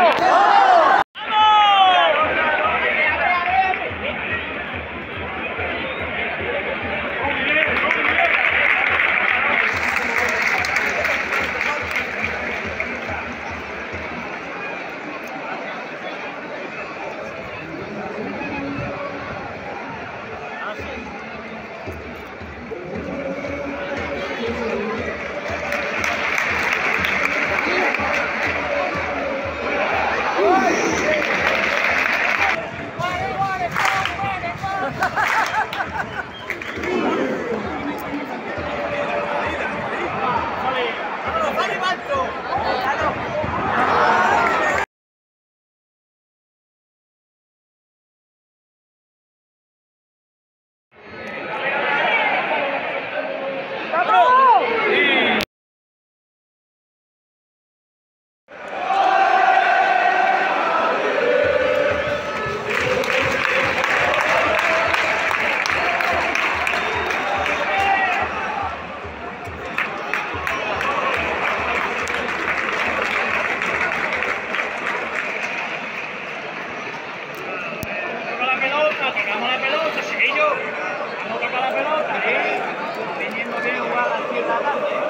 好。la pelota, ¿eh? Teniendo bien jugada así en la tarde.